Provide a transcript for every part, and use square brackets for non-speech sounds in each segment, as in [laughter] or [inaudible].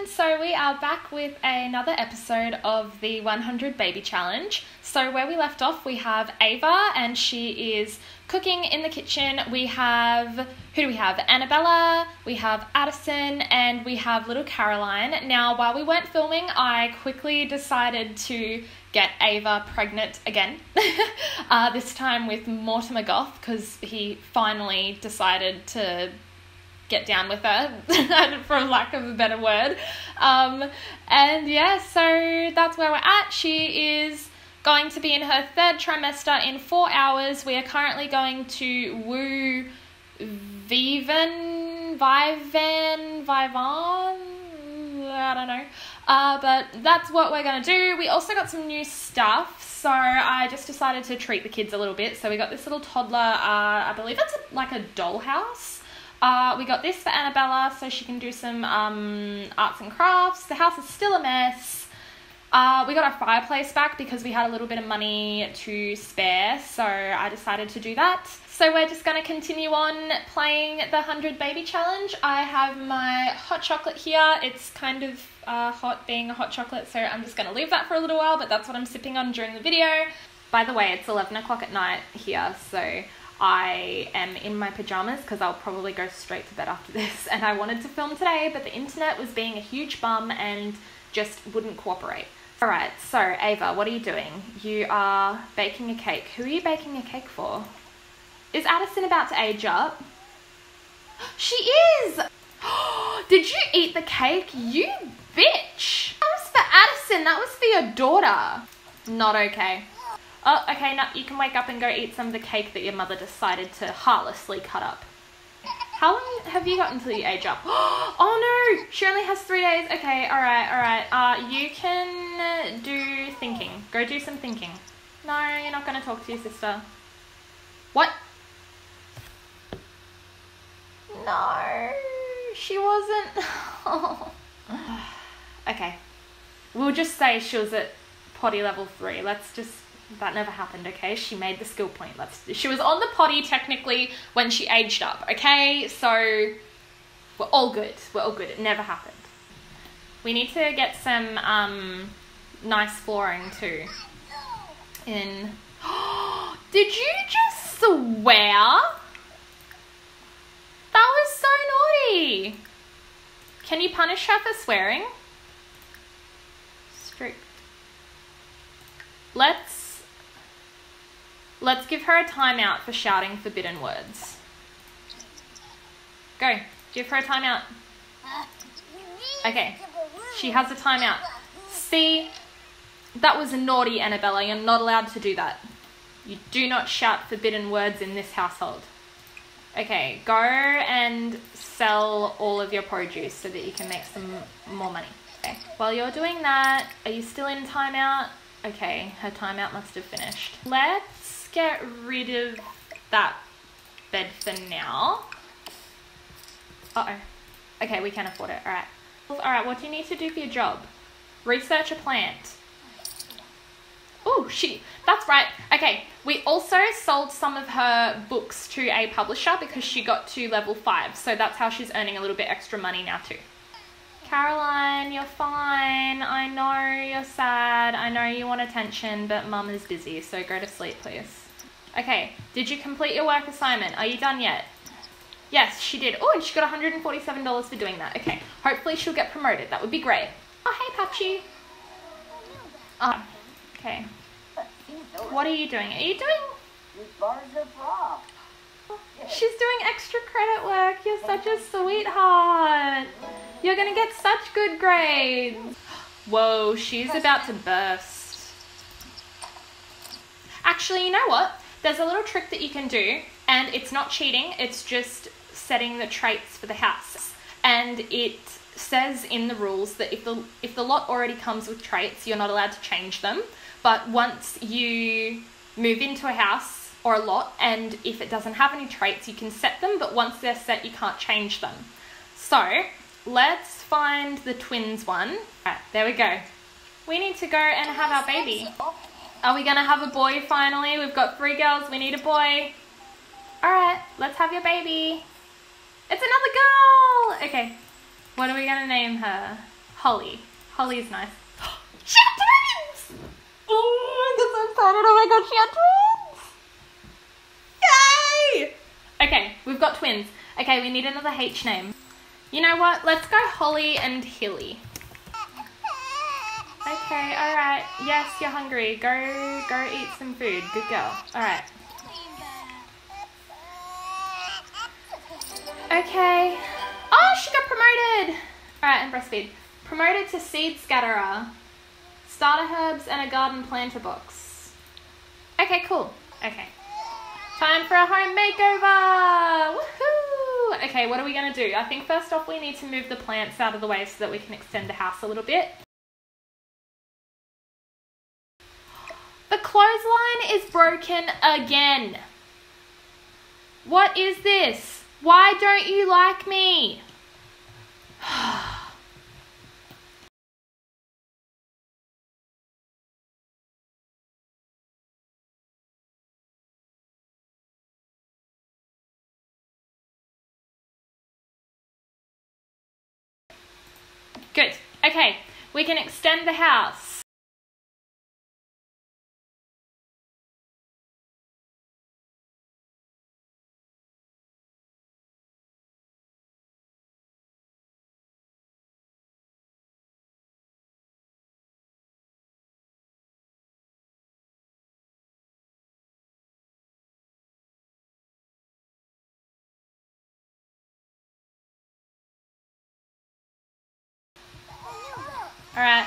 everyone. So, we are back with another episode of the 100 Baby Challenge. So, where we left off, we have Ava and she is cooking in the kitchen. We have, who do we have? Annabella, we have Addison, and we have little Caroline. Now, while we weren't filming, I quickly decided to get Ava pregnant again. [laughs] uh, this time with Mortimer Goth because he finally decided to get down with her, [laughs] for lack of a better word. Um, and yeah, so that's where we're at. She is going to be in her third trimester in four hours. We are currently going to woo Vivan, Vivan, Vivan. I don't know. Uh, but that's what we're going to do. We also got some new stuff. So I just decided to treat the kids a little bit. So we got this little toddler, uh, I believe it's a, like a dollhouse. Uh, we got this for Annabella so she can do some um, arts and crafts. The house is still a mess. Uh, we got our fireplace back because we had a little bit of money to spare, so I decided to do that. So we're just going to continue on playing the 100 Baby Challenge. I have my hot chocolate here. It's kind of uh, hot being a hot chocolate, so I'm just going to leave that for a little while, but that's what I'm sipping on during the video. By the way, it's 11 o'clock at night here, so I am in my pajamas because I'll probably go straight to bed after [laughs] this. And I wanted to film today, but the internet was being a huge bum and just wouldn't cooperate. All right, so Ava, what are you doing? You are baking a cake. Who are you baking a cake for? Is Addison about to age up? [gasps] She is! [gasps] Did you eat the cake? You bitch! That was for Addison, that was for your daughter. Not okay. Oh, okay, now you can wake up and go eat some of the cake that your mother decided to heartlessly cut up. How long have you got until you age up? [gasps] Oh no, she only has three days. Okay, alright, alright. Uh, you can do thinking. Go do some thinking. No, you're not going to talk to your sister. What? No, she wasn't. [laughs] okay. We'll just say she was at potty level three. Let's just that never happened, okay? She made the skill point. Let's she was on the potty technically when she aged up, okay? So we're all good. We're all good. It never happened. We need to get some um nice flooring too. In [gasps] Did you just swear? That was so naughty. Can you punish her for swearing? Strict. Let's Let's give her a timeout for shouting forbidden words. Go. Give her a timeout. Okay. She has a timeout. See, that was a naughty, Annabella. You're not allowed to do that. You do not shout forbidden words in this household. Okay, go and sell all of your produce so that you can make some more money. Okay. While you're doing that, are you still in timeout? Okay, her timeout must have finished. Let's get rid of that bed for now. Uh-oh. Okay, we can afford it. All right. All right, what do you need to do for your job? Research a plant. Oh, she, that's right. Okay, we also sold some of her books to a publisher because she got to level five. So that's how she's earning a little bit extra money now too. Caroline, you're fine. I know you're sad. I know you want attention, but mum is busy, so go to sleep, please. Okay, did you complete your work assignment? Are you done yet? Yes, she did. Oh, and she got $147 for doing that. Okay, hopefully she'll get promoted. That would be great. Oh, hey, Patchy. Oh, uh, okay. What are you doing? Are you doing... She's doing extra credit work. You're such a sweetheart. You're to get such good grades. Whoa, she's about to burst. Actually, you know what? There's a little trick that you can do, and it's not cheating, it's just setting the traits for the house. And it says in the rules that if the if the lot already comes with traits, you're not allowed to change them. But once you move into a house or a lot, and if it doesn't have any traits, you can set them, but once they're set, you can't change them. So let's find the twins one. There we go. We need to go and have our baby. Are we gonna have a boy finally? We've got three girls, we need a boy. Alright, let's have your baby. It's another girl! Okay, what are we gonna name her? Holly. Holly's nice. [gasps] she had twins! Oh, I get so excited. Oh my god, she had twins! Yay! Okay, we've got twins. Okay, we need another H name. You know what? Let's go Holly and Hilly. Okay, alright. Yes, you're hungry. Go go eat some food. Good girl. Alright. Okay. Oh, she got promoted! Alright, and breastfeed. Promoted to seed scatterer. Starter herbs and a garden planter box. Okay, cool. Okay. Time for a home makeover! Woohoo! Okay, what are we gonna do? I think first off we need to move the plants out of the way so that we can extend the house a little bit. The clothesline is broken again. What is this? Why don't you like me? [sighs] Good. Okay, we can extend the house. Alright,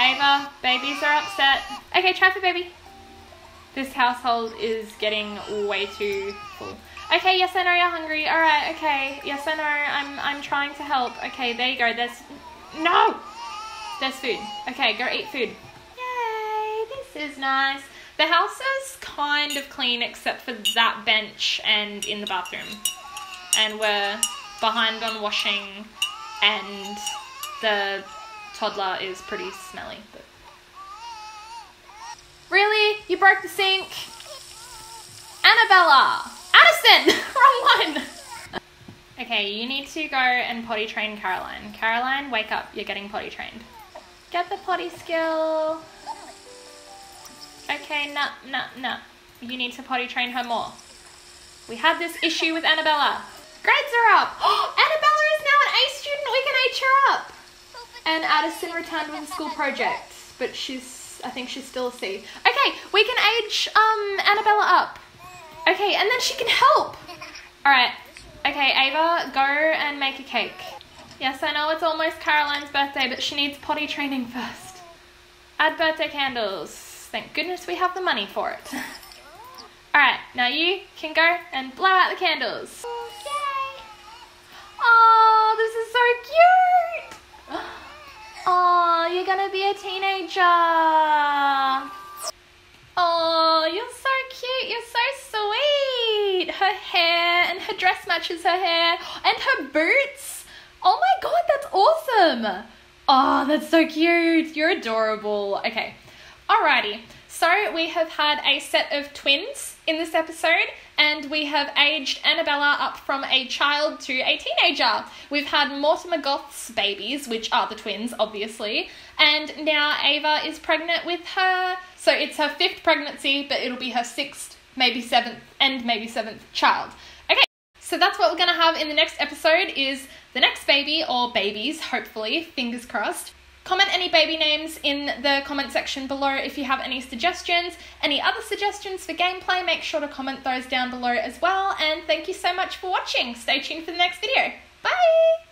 Ava, babies are upset. Okay, try for baby. This household is getting way too full. Okay, yes I know you're hungry. Alright, okay. Yes I know, I'm I'm trying to help. Okay, there you go. There's No! There's food. Okay, go eat food. Yay, this is nice. The house is kind of clean except for that bench and in the bathroom. And we're behind on washing and the toddler is pretty smelly. But... Really? You broke the sink? Annabella! Addison! [laughs] Wrong one! okay, you need to go and potty train Caroline. Caroline, wake up. You're getting potty trained. Get the potty skill. Okay, no, no, no. You need to potty train her more. We had this issue with Annabella. Grades are up! [gasps] Annabella is now an A student! We can H her up! And Addison returned with a school project, but she's, I think she's still a C. Okay, we can age um, Annabella up. Okay, and then she can help. All right. Okay, Ava, go and make a cake. Yes, I know it's almost Caroline's birthday, but she needs potty training first. Add birthday candles. Thank goodness we have the money for it. [laughs] Alright, now you can go and blow out the candles. Yay! Oh, this is so cute! Oh, you're gonna be a teenager. Oh, you're so cute. You're so sweet. Her hair and her dress matches her hair and her boots. Oh my god, that's awesome. Oh, that's so cute. You're adorable. Okay. Alrighty. So we have had a set of twins in this episode, and we have aged Annabella up from a child to a teenager. We've had Mortimer Goth's babies, which are the twins, obviously, and now Ava is pregnant with her. So it's her fifth pregnancy, but it'll be her sixth, maybe seventh, and maybe seventh child. Okay, so that's what we're gonna have in the next episode. Is the next baby or babies, hopefully, fingers crossed. Comment any baby names in the comment section below if you have any suggestions. Any other suggestions for gameplay, make sure to comment those down below as well. And thank you so much for watching. Stay tuned for the next video. Bye!